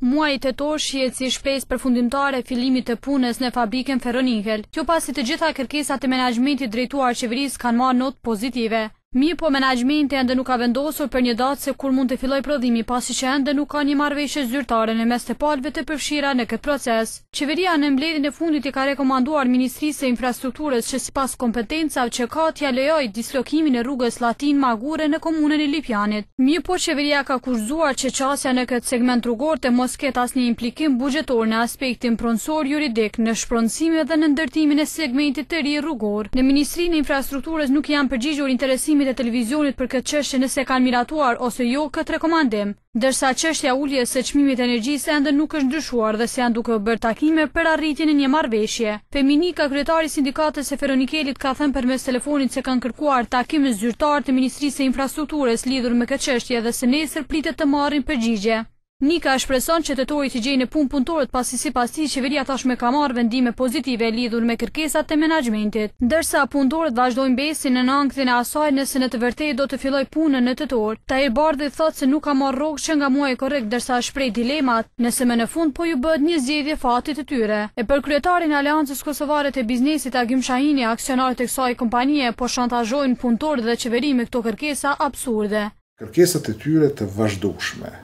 Muaji tetor shihet si shpresë përfundimtare e fillimit të punës në fabrikën Ferronikel. Kjo pasi të gjitha kërkesat e menaxhmentit drejtuar qeverisë kanë marrë notë pozitive. Mirëpo menaxhmenti ende nuk ka vendosur për një datë se kur mund të fillojë prodhimi pasi që ende nuk ka një marrëveshje zyrtare në mes të palëve të përfshira në këtë proces. Qeveria në mbledhjen e fundit i ka rekomanduar Ministrisë së Infrastrukturës që sipas kompetencave që ka t'ia lejojë dislokimin e rrugës Llatinë Magure në komunën e Lipjanit. Mirëpo qeveria ka kushtëzuar që qasja në këtë segment rrugor të mos ketë asnjë implikim buxhetor në aspektin pronësor juridik në shpronësime dhe në ndërtimin e segmentit të ri rrugor. Në Ministrinë e Infrastrukturës nuk i janë përgjigjur interesimit të televizionit për këtë çështje nëse kanë miratuar ose jo këtë rekomandim. Ndërsa çështja e uljes së çmimit të energjisë ende nuk është ndryshuar dhe se janë duke u bërë takime për arritjen e një marrëveshje. Fehmi Nika, kryetari i Sindikatës së Feronikelit ka thënë përmes telefonit se kanë kërkuar takim zyrtar të Ministrisë së Infrastrukturës lidhur me këtë çështje dhe se nesër pritet të marrin përgjigje. Nika shpreson që tetori t'i gjejë në punë punëtorët pasi sipas tij qeveria tashmë ka marrë vendime pozitive lidhur me kërkesat e menaxhmentit. Ndërsa, punëtorët vazhdojnë të mbesin nën ankthin e asaj nëse në të vërtetë do të fillojë punën në tetor. Tahir Bardhi thotë se nuk ka marrë rrogë që nga muaji korrik ndërsa shpreh dilemat nëse më në fund po iu bëhet një zgjedhje fatit të tyre. E për kryetarin e Aleancës Kosovare të Biznesit Agim Shahini, aksionarët e kësaj kompanie po shantazhojnë punëtorët dhe qeverinë me këto kërkesa absurde. Kërkesat e tyre të vazhdueshme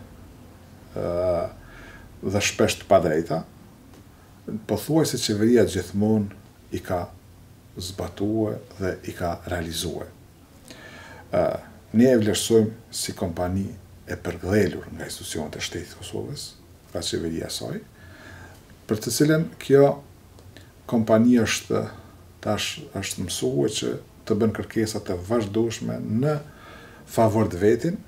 dhe shpesh të padrejta, pothuajse qeveria gjithmonë i ka zbatue dhe i ka realizue. Ne e vlerësojmë si kompani e përkdhelur nga institucionet e shtetit të Kosovës, nga qeveria e saj, për të cilën kjo kompani është tash është mësue që të bën kërkesa të vazhdueshme në favor të vetin,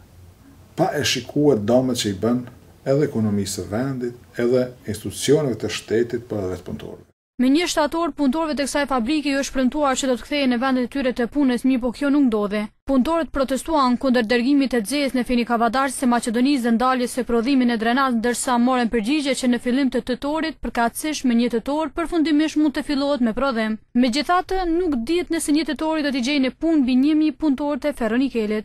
pa e shikue dëmet që i bën edhe ekonomisë së vendit, edhe institucioneve të shtetit, por edhe vetë punëtorëve. Më një shtator, punëtorëve të kësaj fabrike iu është premtuar që do të kthehen në vendet e tyre të punës, mirëpo kjo nuk ndodhi. Punëtorët protestuan kundër dërgimit të xehes në Feni Kavadarci të Maqedonisë dhe ndaljes së prodhimit në Drenas ndërsa morën përgjigje që në fillim të tetorit, përkatësisht më një tetor, përfundimisht mund të fillohet me prodhim. Megjithatë, nuk dihet nëse një tetori do t'i gjejë në punë mbi një mijë punëtorë të Ferronikelit.